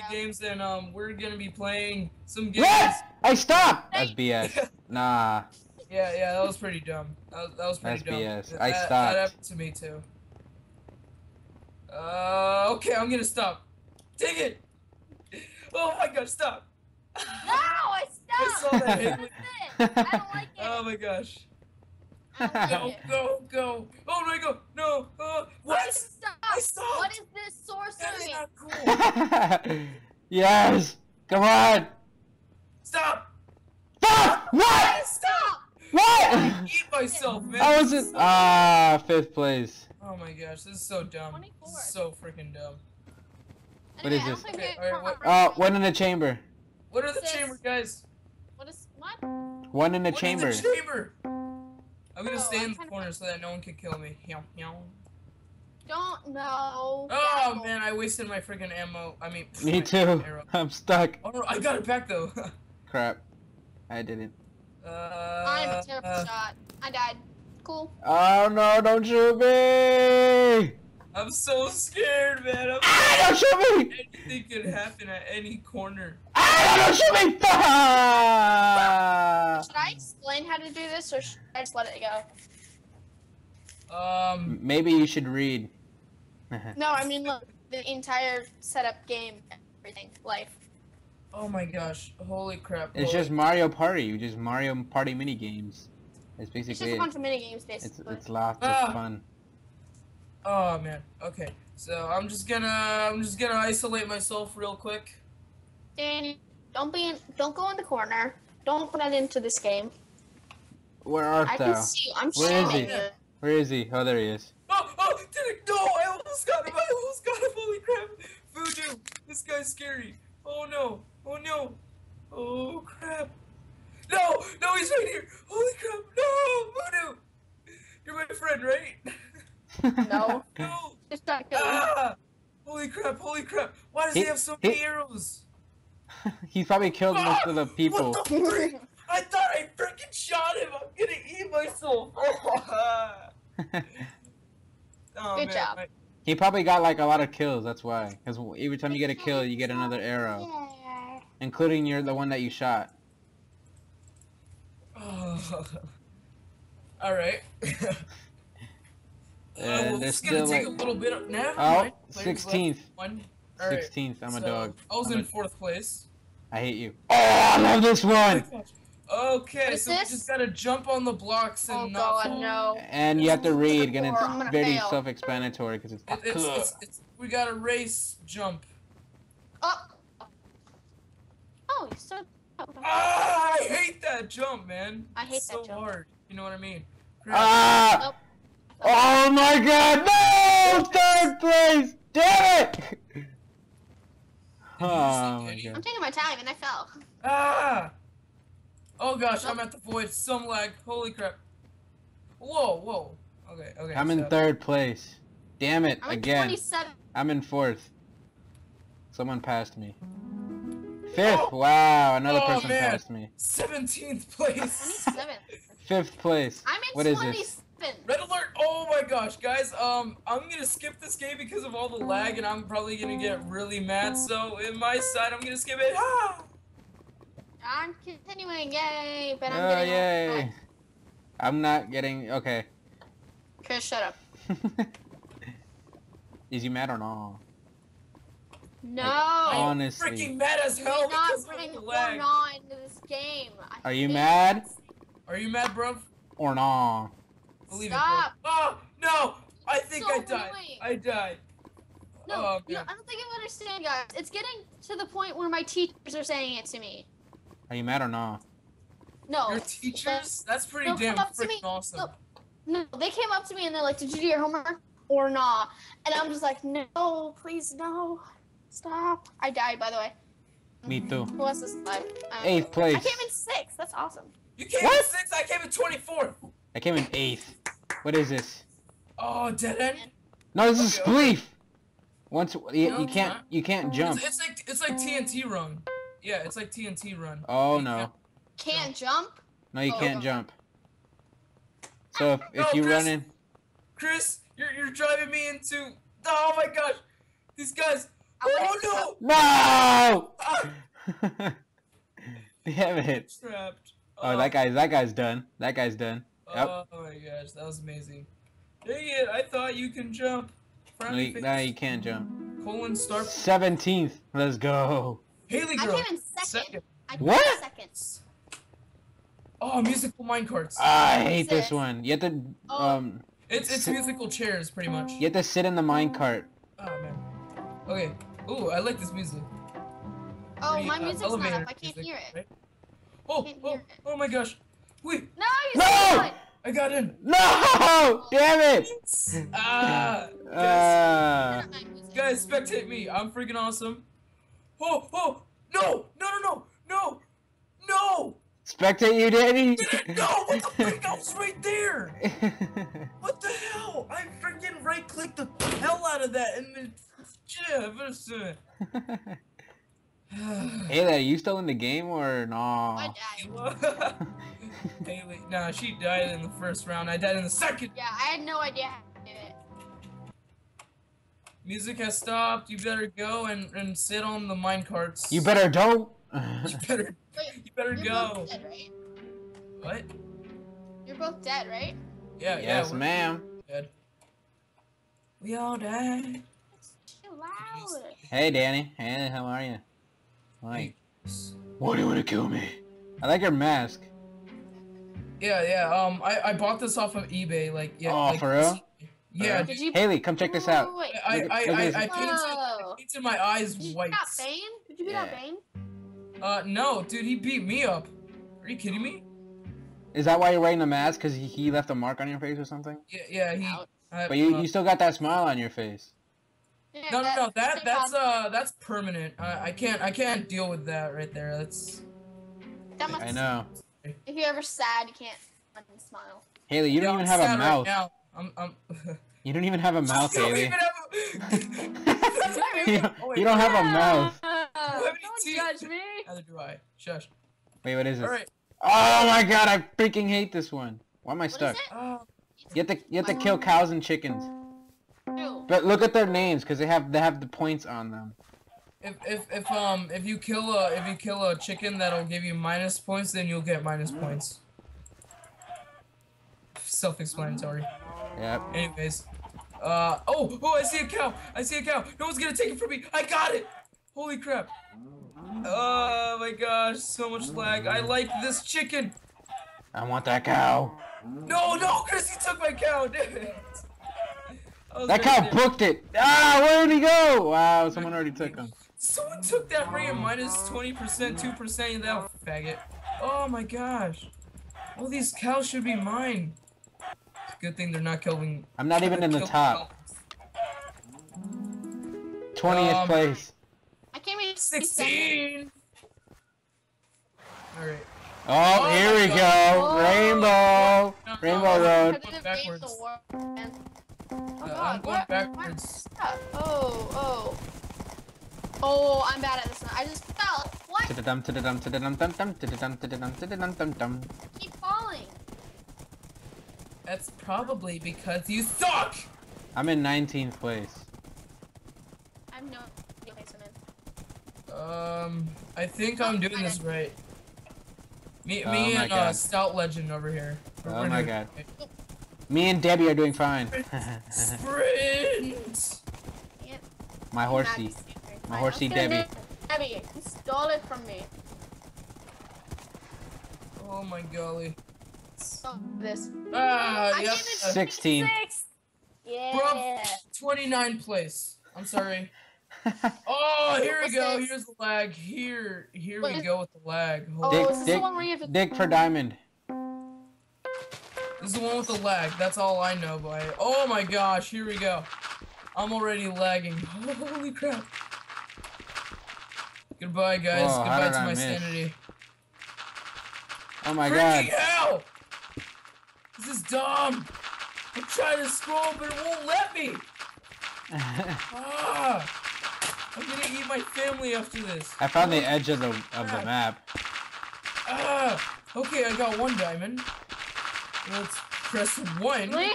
Party games, then um, we're gonna be playing some games. What? I stopped. That's BS. Nah. Yeah, yeah, that was pretty dumb. That was, that was pretty That's dumb. BS. That, I that stopped. happened to me too. Uh, okay, I'm gonna stop. Dang it! Oh my gosh, stop! No, I I saw that hit. That's it. I don't like it. Oh my gosh. I Go, go, go! Oh my god! No! Uh, I what? stopped. I stopped! What is this That is sorcery? not cool! yes. Come on. Stop! Stop. What? Stop. What? I Eat myself, man! I wasn't. Ah, fifth place. Oh my gosh, this is so dumb. This 24. is so freaking dumb. What Anyway, is this? Okay, it- alright, what- Oh, one in the chamber. What are the Sis. chamber guys? What is what? One in the What chamber. In the chamber. I'm gonna Oh, stay I'm in the kinda- corner so that no one can kill me. Meow, meow. Don't know. Oh man, I wasted my freaking ammo. I mean, Me too. arrow. I'm stuck. Oh I got it back though. Crap. I didn't. uh, I'm a terrible uh, shot. I died. Cool. Oh no! Don't shoot me! I'm so scared, man. I'm Ah! Don't shoot me! anything could happen at any corner. Ah! Don't shoot me! Ah! Should I explain how to do this, or should I just let it go? Um, Maybe you should read. No, I mean look, the entire setup, game, everything, life. oh my gosh, holy crap. It's just Mario Party. You just Mario Party mini games. It's basically just a it. bunch of mini games, It's basically. it's lots Ah. of fun. Oh man. Okay, so I'm just gonna, I'm just gonna isolate myself real quick. Danny, don't be in, don't go in the corner. Don't run into this game. Where art I thou? can see you. I'm Where is he? you. Where is he? Oh, there he is. Oh, oh, did it? No, I almost got him. I almost got him. Holy crap. Voodoo, this guy's scary. Oh no. Oh no. Oh crap. No, no, he's right here. Holy crap. No, Voodoo. You're my friend, right? No. No. Just not go. Ah. Holy crap, holy crap. Why does he, He- have so he- many arrows? He's probably killed most of the people. What the frick? I thought I freaking shot him. I'm gonna eat myself. oh, Good man, job. my- he probably got like a lot of kills. That's why. Because every time you get a kill, you get another arrow, including your the one that you shot. Oh. All right. And uh, well, it's gonna still, take like- a little bit. Of, never Oh, mind. 16th. One. All right, 16th. I'm a dog. I was I'm in a- fourth place. I hate you. Oh, I love this one. Okay, What is so we just gotta jump on the blocks and Oh not god, fall. no. And you have to read, and it's very self-explanatory because it's. It, it's, it's, it's, we got a race jump. Oh. Oh, you so. Ah, I hate that jump, man. I hate It's that so jump. hard. You know what I mean? Crap. Ah! Nope. Oh my God! No! Third place! Damn it! Oh my I'm taking my time and I fell. Ah! Oh gosh, I'm at the void. Some lag. Holy crap. Whoa, whoa. Okay, okay. I'm in stop. third place. Damn it! I'm in Again. 27. I'm in fourth. Someone passed me. Fifth. Wow, another Oh, person man. passed me. 17th place. 27. Fifth place. I'm in What is 27. This? Red alert! Oh my gosh, guys. Um, I'm gonna skip this game because of all the lag, and I'm probably gonna get really mad. So, in my side, I'm gonna skip it. Ah! I'm continuing, yay! But I'm Oh getting yay! I'm not getting okay. Chris, shut up. Is he mad or not? No! I am Honestly. freaking mad as hell not because bring of the lag. Orna into this game. I Are you mad? it. Are you mad, bro? Or not? Believe Stop. it, bro. Oh no! I think So I died. annoying. I died. No, Oh, you- man. I don't think you understand, guys. It's getting to the point where my teachers are saying it to me. Are you mad or not? No. Your teachers? That's pretty They'll damn come up to me- freaking awesome. they'll- No, they came up to me and they're like, "Did you do your homework or not?" And I'm just like, "No, please, no, stop." I died, by the way. Me too. Who else is alive? Um, Eighth place. I came in sixth. That's awesome. You came What? in sixth. I came in 24th. I came in eighth. What is this? Oh, dead end. No, this is Okay, spleef. Once you, No, you can't not. you can't jump. It's, it's like it's like TNT run. Yeah, it's like TNT run. Oh You no, can't- Can't jump. no you Oh, can't no. jump. So if, No, if you Chris. run in, Chris, you're you're driving me into. Oh my gosh. These guys. I Oh no! No! Ah, Damn it. trapped. Oh, that guy, that guy's done. That guy's done. Yep. Oh my gosh, that was amazing. Dang it! I thought you can jump. No, you, no, you can't jump. Colon star. 17th. Let's go. Haley girl. I came in second. Second. I What? in second. Oh, musical minecarts. I hate What's this this? one. You have to, Oh. um, it's it's musical chairs, pretty much. you have to sit in the minecart. Oh man. Okay. Ooh, I like this music. Oh, Pretty, my uh, music's not up. I can't music, hear it. right? Oh, Can't oh, hear it. oh my gosh. Wait, No, you No! said it. I got in. No! Damn it! Ah, guys, Uh, Not guys, spectate me. I'm freaking awesome. Oh, oh, no, no, no, no, no, no. spectate you, Danny. No, what the freak? I was right there. What the hell? I freaking right clicked the hell out of that and then. Yeah, but, hey, are you still in the game or no? I died. Haley, nah, she died in the first round. I died in the second. Yeah, I had no idea how to do it. Music has stopped. You better go and, and sit on the minecarts. You better don't. You better. Wait, You better you're go. both dead, right? What? You're both dead, right? Yeah, yes, yeah. ma'am. Dead. We all died. It's too loud. Hey, Danny. Hey, how are you? Like, why do you want to kill me? I like your mask. Yeah, yeah. Um, I, I bought this off of eBay. Like, yeah. Oh, like, for real? Yeah. Did you? Haley, come check this out. Wait, I I at- look at I. I painted, I painted my eyes Did you white. beat out Bane? Did you beat out Yeah. Bane? Uh, no, dude, he beat me up. Are you kidding me? Is that why you're wearing the mask? Because he, he left a mark on your face or something? Yeah, yeah. He. I, But you, uh, you still got that smile on your face. Yeah, no, no, no. That that's uh that's permanent. I, I can't I can't deal with that right there. That's. That must, I know. If you're ever sad, you can't fucking smile. Haley, you don't even I'm have a sad right mouth. now. I'm I'm. You don't even have a mouth, You don't Haley. even have a- you, don't, Oh, you don't have a mouth. Don't teeth? judge me. Neither do I. Shush. Wait, what is this? All right. Oh my god, I freaking hate this one. Why am I What is stuck? it? Uh, You have to you have to kill cows and chickens. But look at their names, because they have they have the points on them. if if if um if you kill a if you kill a chicken that'll give you minus points, then you'll get minus points. Self-explanatory. Yep. Anyways, uh oh oh I see a cow I see a cow. No one's gonna take it from me. I got it. Holy crap. Oh my gosh, so much lag. I like this chicken. I want that cow. No no, Chrissy took my cow. Damn it. I was That cow there. booked it. Ah, where did he go? Wow, someone already took him. Someone took that ring at minus 20%, 2%, that faggot. Oh my gosh. All these cows should be mine. It's a good thing they're not killing. I'm not even in the kill- top. 20th Um, place. I came in 16! Alright. Oh, Oh here we God. go. Oh. Rainbow. No, Rainbow no. Road. Competitive Backwards. games award. And... Oh Uh, god, I'm going what? backwards. Oh, oh. Oh, I'm bad at this one. I just fell. What? Tidadum, tidadum, tidadum, dum, dum, tidadum, tidadum, tidadum, dum, dum. I keep falling. That's probably because you suck! I'm in 19th place. I have no idea what I'm in. Um, I think I'm doing this right. Me, Oh me my and uh, Stout Legend over here. We're- Oh my God. it right. Me and Debbie are doing fine. Sprint! Can't My horsey. My horsey Debbie. Debbie, you stole it from me. Oh my golly. So this. Ah, I yep. gave it uh, 16. Six. Yeah. Bro, 29 place. I'm sorry. Oh, here we go. Here's the lag. Here, here we go with the lag. Oh, Hold Dick, on. is Dick, the one where you have to? Dick for diamond. This is the one with the lag. That's all I know by it. Oh my gosh, here we go. I'm already lagging. Holy crap. Goodbye, guys. Whoa, Goodbye to I my miss? sanity. Oh my god. Freaking hell! This is dumb. I'm trying to scroll, but it won't let me. Ah! I'm gonna eat my family after this. I found the edge of the of the map. Ah! Okay, I got one diamond. Let's press one. Really?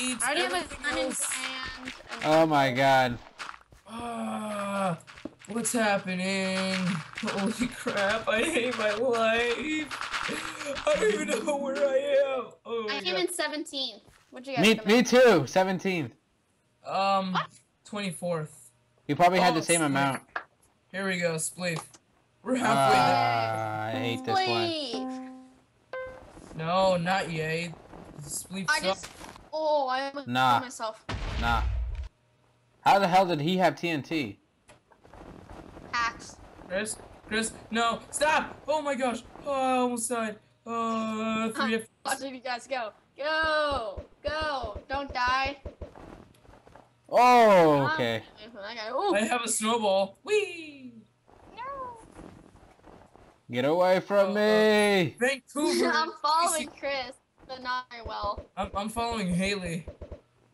Eat I already have a everything diamond else. and an Oh my god. Ah, what's happening? Holy crap! I hate my life. I don't even know where I am. Oh I came god. in 17th. What'd you guys Me, come me in? too. 17th. Um, What? twenty fourth. You probably had Oh, the same sweet. amount. Here we go, spleef. We're Uh, halfway there. I hate this one. Please. No, not yay. Spleef I sucks. just. Oh, I almost Nah. killed myself. Nah. How the hell did he have TNT? Axe. Chris, Chris, no, stop! Oh my gosh! Oh, I almost died. Uh, three F. Watching you guys go. Go. Go. Don't die. Oh, okay. Okay. I have a snowball. Whee! No. Get away from oh, me! Oh. Vancouver. I'm following Chris, but not very well. I'm, I'm following Haley.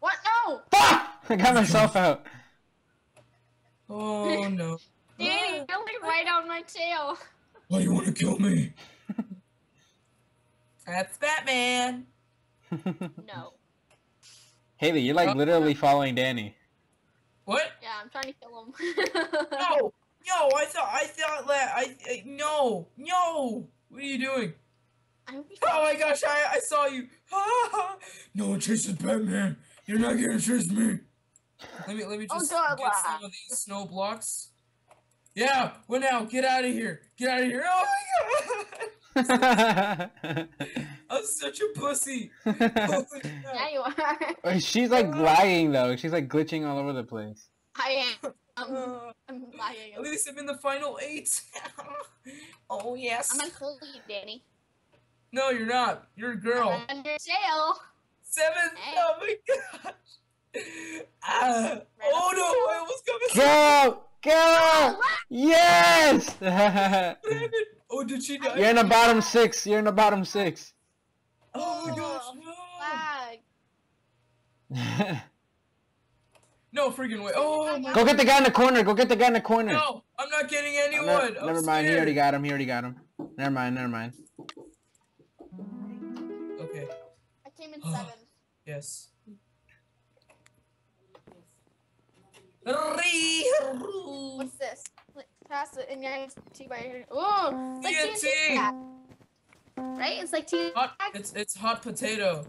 What? No. Fuck! I got myself out. Oh no. Danny, ah. you're like right on my tail. Why do you want to kill me? That's Batman. No. Haley, you're like oh, literally following Danny. What? Yeah, I'm trying to kill him. No, no. I thought I thought that I, I no no. What are you doing? I would Oh my gosh! I I saw you. no one chases Batman. You're not gonna chase me. Let me let me Oh, just God, get some of these snow blocks. Yeah. Well now, get out of here. Get out of here. Oh my god! I'm such a pussy. Yeah, you are. She's like lagging though. She's like glitching all over the place. I am. I'm, Uh, I'm lying. at least I'm in the final eight. oh yes. I'm gonna kill you, Danny. No, you're not. You're a girl. I'm under tail. Seven. Hey. Oh my gosh. Ah. Oh no! I almost got myself. Go! Go! What? Yes! What happened? Oh, did she die? You're in the bottom six. You're in the bottom six. Oh my gosh! Oh, No. Flag. No freaking way! Oh my. Go get the guy in the corner. Go get the guy in the corner. No, I'm not getting any Oh, wood. ne- never mind. He already got him. He already got him. Never mind. Never mind. Okay. I came in seventh. Yes. What's this? Like, Pass it and you're T by here. Oh, it's like TNT. TNT. Right? It's like TNT. Hot. It's it's hot potato,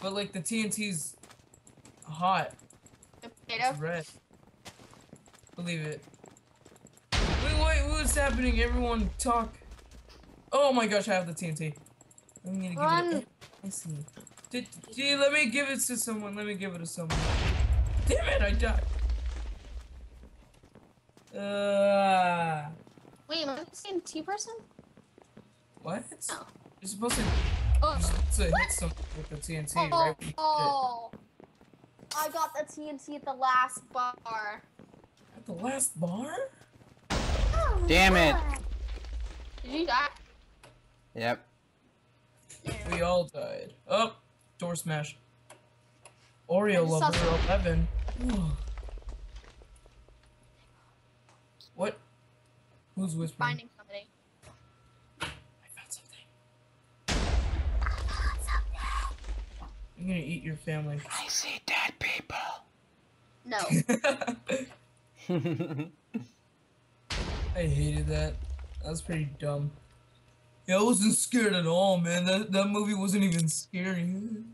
but like the TNT's hot. Potato. It's red. Believe it. Wait, wait, what's happening? Everyone talk. Oh my gosh, I have the TNT. I'm gonna give Run. it. I see. Did, did, let me give it to someone. Let me give it to someone. Damn it, I died. Uh, Wait, am I the TNT person? what? No. You're supposed to, Oh. you're supposed to hit something with the TNT, Oh, right? when you hit it. oh. I got the TNT at the last bar. At the last bar? Oh, Damn it. Did you die? Yep. We all died. Oh, door smash. Oreo I lover 11. what? Who's whispering? Finding somebody. I found something. I found something. I'm gonna eat your family. I see dead people. No. I hated that. That was pretty dumb. Yeah, I wasn't scared at all, man. That that movie wasn't even scary. Am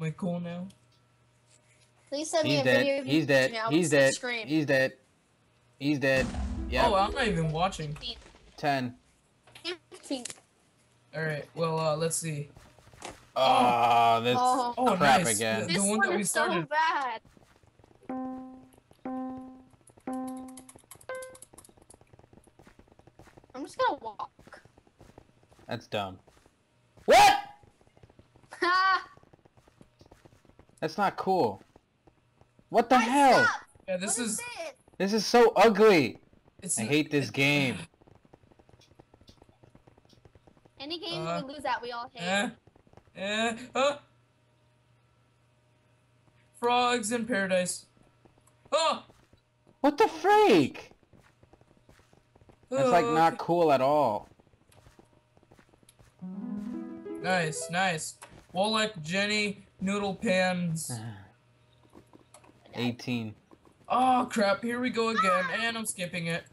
I cool now? Please send me He's a video dead. of He's you dead. now He's with dead. Scream. He's dead. He's dead. Yep. Oh, I'm not even watching. Ten. Alright, well, uh, let's see. Oh, this Oh. Oh, crap nice. again. The This one one that we is so bad. I'm just gonna walk. That's dumb. What? Ha! That's not cool. What the Guys, hell? stop! Yeah, this What is. it? This is so ugly. It's, I hate this game. Any game Uh, we lose at, we all hate. Eh, eh, huh? Frogs in paradise. Oh! What the freak? That's like not cool at all. Nice, nice. Wallach, Jenny, noodle pans. 18. Oh crap! Here we go again, and I'm skipping it.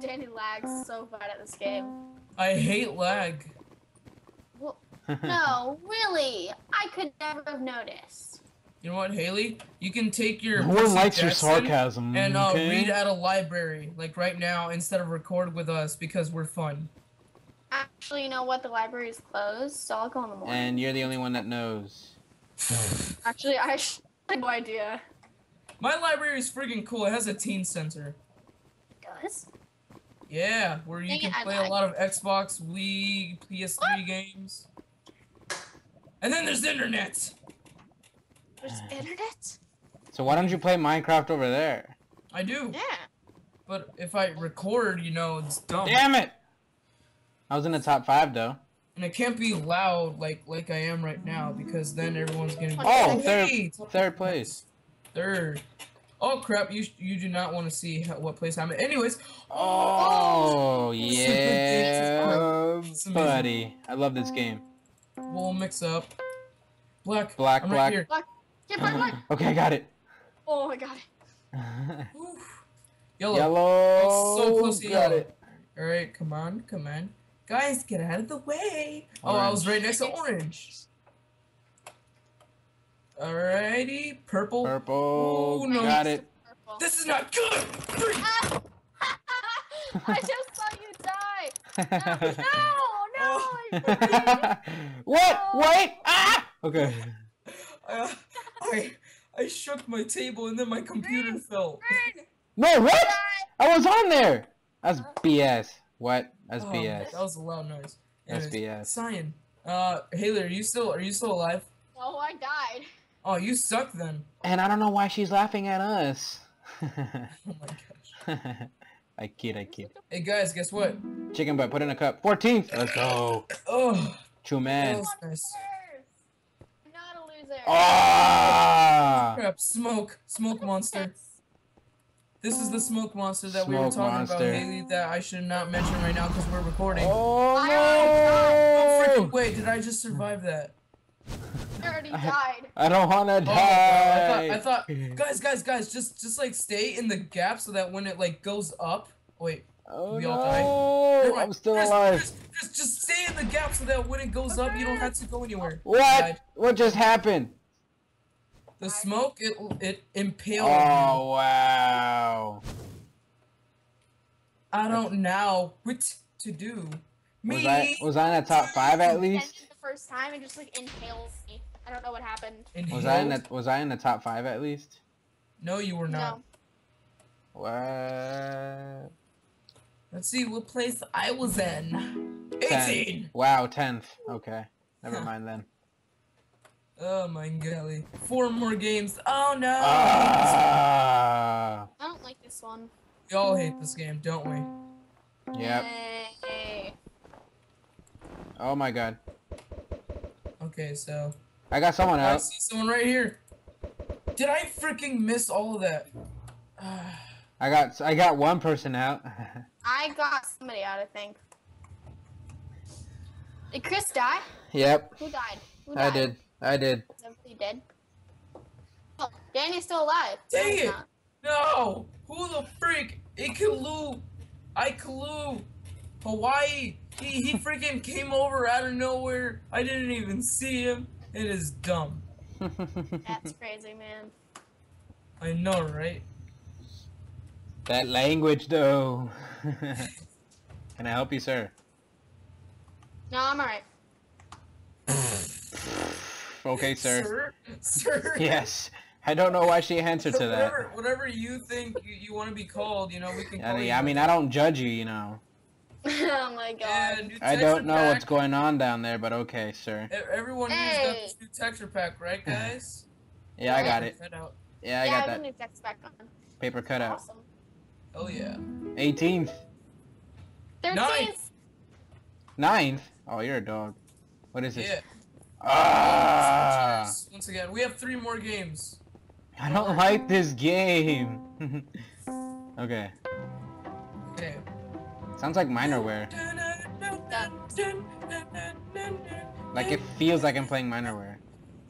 Danny lags so bad at this game. I hate lag. Well, no, really, I could never have noticed. You know what, Haley? You can take your no one likes your sarcasm. and uh, okay? read at a library like right now instead of record with us because we're fun. Actually, you know what? The library is closed, so I'll go in the morning. And you're the only one that knows. Actually, I sh- have no idea. My library is freaking cool. It has a teen center. Does? Yeah, where you Dang can it, play a lot of Xbox, Wii, PS3 games. And then there's the internet. There's internet? So why don't you play Minecraft over there? I do, Yeah. but if I record, you know, it's dumb. Damn it! I was in the top five though. And it can't be loud like like I am right now because then everyone's getting. Oh, Hey, third, third place. Third. Oh crap! You you do not want to see how, what place I'm in. Anyways. Oh Super yeah, buddy. I love this oh. game. We'll mix up. Black. Black, I'm black. Right here. Get back, back. okay, I got it. Oh my god. Oof. Yellow. Yellow. So close to got yellow. it. All right, come on, come on, guys, get out of the way. Oh, I was right next to orange. Alrighty, purple. Purple. Ooh, no. Got it. Purple. This is not good. I just saw you die. No, no, no. what? Wait! Ah! Okay. Uh, I I shook my table and then my computer fell. No, what? I was on there. That's BS. What? That's Oh, BS. That was a loud noise. That's Anyways, BS. Cyan. Uh, Haley, are you still are you still alive? No, I died. Oh, you suck then. And I don't know why she's laughing at us. Oh my gosh. I kid, I kid. Hey guys, guess what? Chicken butt, put in a cup. 14th. Let's go. Oh, True that man. was nice. I'm not a loser. Ah! Crap, smoke, smoke monster. This is the smoke monster that we were Smoke talking about, monster. Haley. That I should not mention right now because we're recording. Oh I Oh, freaking no! wait! Did I just survive that? I already died. I don't wanna Oh, die. I thought, I thought, guys, guys, guys, just, just like stay in the gap so that when it like goes up. Oh, wait, Oh we all no! Never mind. I'm still Chris, alive. Chris, Chris, just stay in the gap so that when it goes up, you don't have to go anywhere. What? What just happened? The smoke, it, it impaled me. Oh wow! I don't know what to do. Me. Was I was I in the top five at least? The first time and just like impales me. I don't know what happened. Was I in the was I in the top five at least? No, you were not. No. What? Let's see what place I was in. 18! Ten. Wow, tenth. Okay, never Huh. mind then. Oh my golly. Four more games. Oh no! Ah! I don't like this one. We all hate this game, don't we? Yep. Yay. Oh my god. Okay, so. I got someone out. I see someone right here. Did I freaking miss all of that? I got I got one person out. I got somebody out, I think. Did Chris die? yep, Who died? Who I did. I did. Is everybody dead? Oh, Danny's still alive. Dang No, he's it! not. No! Who the freak? Ikalu! Ikalu! Hawaii! He, he freaking came over out of nowhere. I didn't even see him. It is dumb. That's crazy, man. I know, right? that language though. Can I help you, sir? No, I'm alright. Okay, sir. Sir? Sir? Yes. I don't know why she answered to whatever, that. whatever you think you, you want to be called, you know, we can I call mean, you. I mean, I don't judge you, you know. oh my god. I don't know what's going on down there, but okay, sir. E- Everyone here's got Hey. this new texture pack, right, guys? Yeah, I got it. Cut out. Yeah, I yeah, got I have that a new text back on. paper cutout. Awesome. Oh yeah. 18th. 13th. Ninth. Oh, you're a dog. What is this? Yeah. Ah! Once again, we have three more games. I don't like this game. okay. Okay. Sounds like minerware. Like it feels like I'm playing minerware.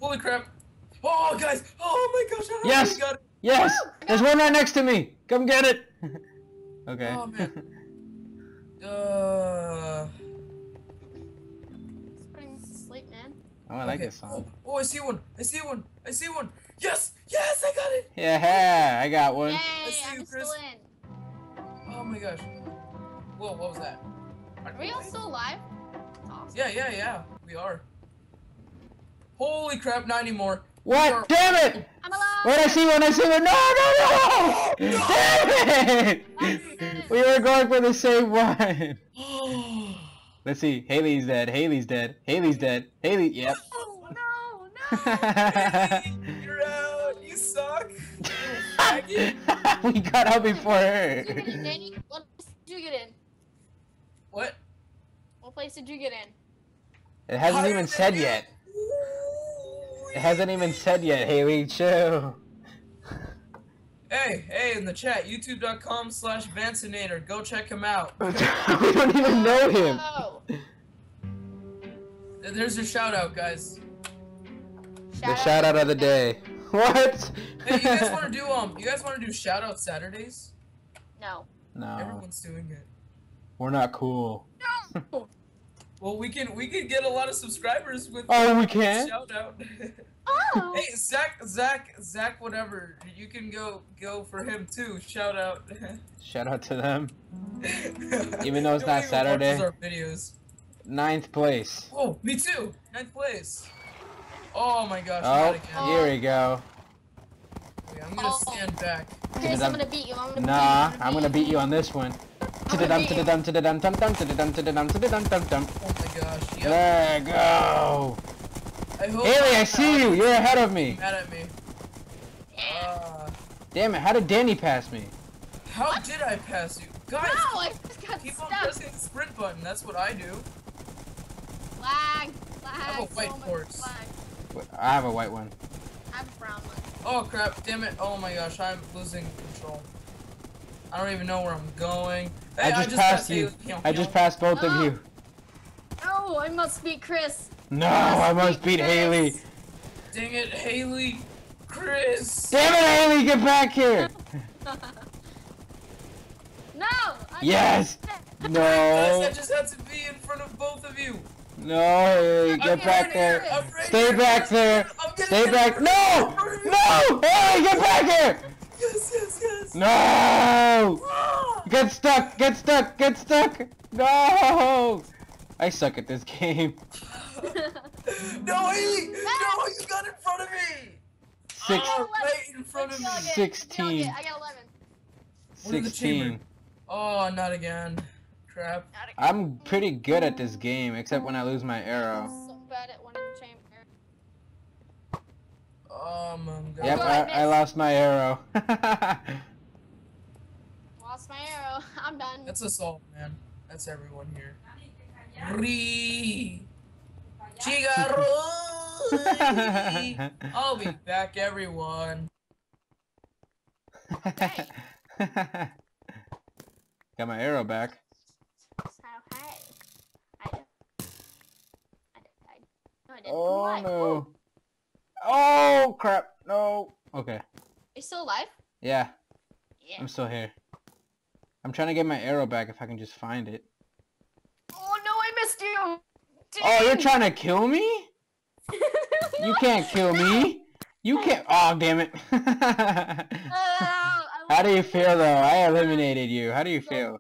Holy crap! Oh, guys! Oh my gosh! I Yes! got it. Yes! There's one right next to me! Come get it! okay. Oh man. Uh. It's putting me to sleep, man. oh, I like okay. this song. Oh, oh, I see one. I see one. I see one. Yes! Yes! I got it. Yeah, I got one. Yay, see I'm Chris. still in. Oh my gosh. Whoa! What was that? Are we all still alive? Awesome. Yeah, yeah, yeah. We are. Holy crap! Not anymore. What? Damn it! I'm alive! Wait, I see one, I see one! No, no, no! Damn it! We were going for the same one. Let's see. Haley's dead. Haley's dead. Haley's dead. Haley, yep. Oh, no, no! Haley, You're out. You suck. We got out before Did you get in, her. Danny? What place did you get in? What? What place did you get in? It hasn't Higher even said you. yet. It hasn't even said yet, Haley. Chill. Hey, hey, in the chat, youtube.com slash Vancinator. Go check him out. we don't even know him. Oh, There's your shout out, guys. The shout out of the day. What? Hey, you guys want to do um? You guys want to do shout out Saturdays? No. No, Everyone's doing it. we're not cool. No! Well, we can we can get a lot of subscribers with Oh, we can? shout out. Oh! hey, Zach, Zach, Zach, whatever. You can go go for him too. Shout out. Shout out to them. Even though it's not Saturday. Our videos. Ninth place. Oh, me too. Ninth place. Oh my gosh. Oh, not again. here we go. Wait, I'm gonna Oh. stand back. Chris, I'm gonna beat you. I'm gonna Nah, beat you. I'm gonna beat you on this one. To-da-dum, tum-tum. Oh my gosh. Yep. There you go. I hope Haley, I see you. You're ahead of me. Mad at me. Uh, Damn it, how did Danny pass me? how did I pass you, guys? No, I just got Keep on pressing the sprint button. That's what I do. Lag, lag. have a white so horse. lag. I have a white one. I have a brown one. Oh crap! Damn it! Oh my gosh! I'm losing control. I don't even know where I'm going. Hey, I just passed you. Haley. I just passed both of you. Oh, I must beat Chris. No, I must beat Chris. Haley. Dang it, Haley, Chris. Damn it, Haley, get back here. no. I Yes. Guys, I No. just had to be in front of both of you. No, Haley, I'm get back there. Right Stay here. back there. Stay back. No! No! Haley, get back here! Yes, yes, yes. No! Ah! Get stuck! Get stuck! Get stuck! No! I suck at this game. No, Haley! No, you got in front of me! Six, Oh, right in front of me. 16. I got 11. What the 16. chamber? Oh, not again. Crap. Not a- I'm pretty good at this game, except when I lose my arrow. so bad at one in the chamber. Oh my god. Yep, Well, I, I I lost my arrow. Lost my arrow. I'm done. That's us all, man. That's everyone here. Re. Chigarro. I'll be back, everyone. Got my arrow back. So, hey. I did. I did. I No, I didn't. I'm Oh no. Oh. Oh crap. No. Okay. You still alive? Yeah, Yeah. I'm still here. I'm trying to get my arrow back if I can just find it. Oh no, I missed you! Oh, you're trying to kill me? You can't kill me. You can't. Oh, damn it. Uh, How do you feel though? I eliminated you. How do you feel?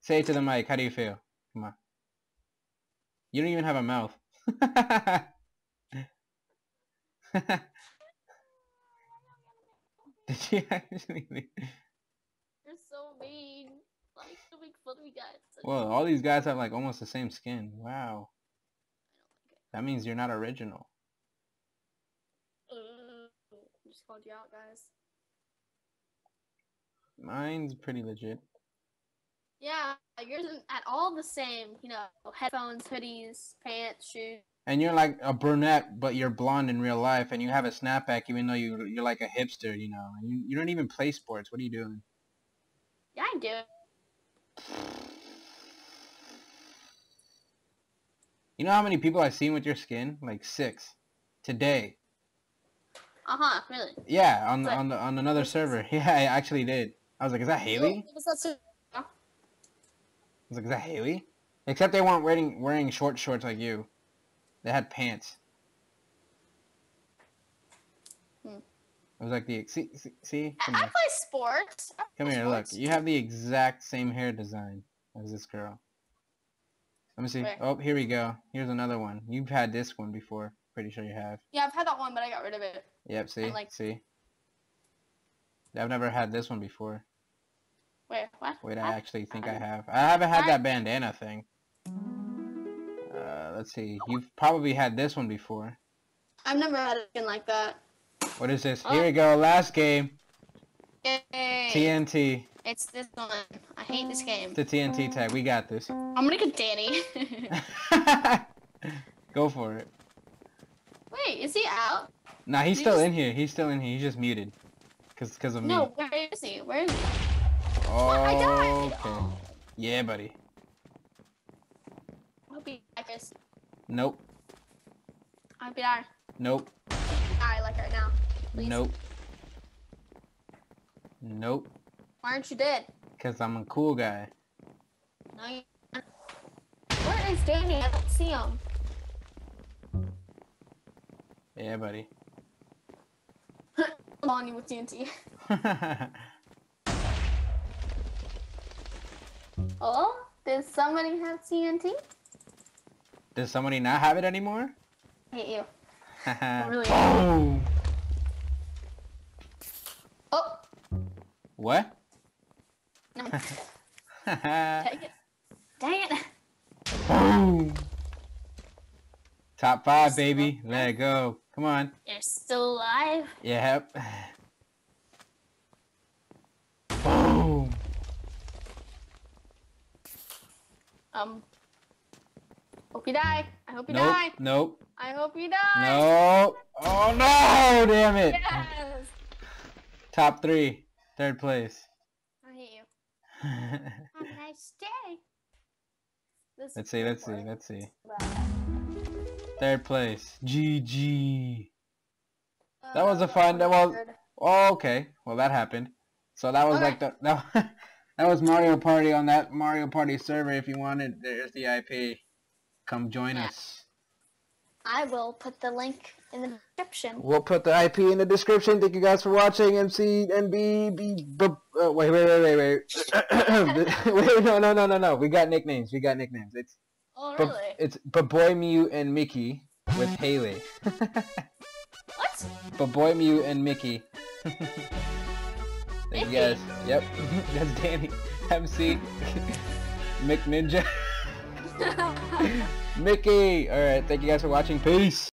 Say it to the mic. How do you feel? Come on. You don't even have a mouth. Did you actually? You're so mean. Like to make fun of me guys. Well, all these guys have like almost the same skin. Wow. That means you're not original. Uh, just called you out, guys. Mine's pretty legit. Yeah, yours isn't at all the same. You know, headphones, hoodies, pants, shoes. And you're like a brunette, but you're blonde in real life, and you have a snapback, even though you you're like a hipster, you know. And you, you don't even play sports. What are you doing? Yeah, I do. You know how many people I've seen with your skin? Like six. Today. Uh huh. Really? Yeah, on the, on the on another server. Yeah, I actually did. I was like, is that Haley? Was that ser- I was like, is that Haley? Except they weren't wearing wearing short shorts like you. They had pants. Hmm. It was like the see see, see? I, Come I play sports. I come play here. Look, you have the exact same hair design as this girl. Let me see. Where? Oh, here we go. Here's another one. You've had this one before. Pretty sure you have. Yeah, I've had that one, but I got rid of it. Yep. See. like- See. I've never had this one before. Wait, what? Wait, I Huh? actually think I I- have. I haven't had I- that bandana thing. Uh, let's see. You've probably had this one before. I've never had a skin like that. What is this? Oh. Here we go. Last game. Yay. TNT. It's this one. I hate this game. It's a TNT tag. We got this. I'm gonna get Danny. go for it. Wait, is he out? Nah, he's You still just- in here. He's still in here. He's just muted. Cause, cause of me. No, where is he? Where is he? Oh, I died. okay. Yeah, buddy. I he. Nope. I he die. Nope. Die like right now. Please. Nope. Nope. Why aren't you dead? Cause I'm a cool guy. No, you. Where is Danny? I don't see him. Yeah, buddy. I'm on you with TNT. Oh, did somebody have TNT? Does somebody not have it anymore? I hate you. really? Boom. Oh, What? no. Dang it. Dang it. Boom. Top five, baby. Let it go. Come on. You're still alive. Yep. Boom. Um. Hope you die. I hope you Nope. die. Nope. I hope you die. Nope. Oh no! Damn it. Yes. Top three. Third place. I hate you. Have a nice day. This let's see. Let's see. Let's see. Third place. GG. That was a uh, fun- that was- Oh, okay. Well, that happened. So that was Okay. like the that, that was Mario Party on that Mario Party server. If you wanted, there's the IP. Come join Yeah. us. I will put the link in the description. We'll put the IP in the description. Thank you guys for watching. MC and B B. b- uh, wait, wait, wait, wait, wait. wait, no, no, no, no, no. We got nicknames. We got nicknames. It's Oh, Bu- really? it's Boy Mew and Mickey with Haley. What? Boy Mew and Mickey. Thank you guys. Yep, that's Danny. MC. Mick Ninja. Mickey. All right. Thank you guys for watching. Peace.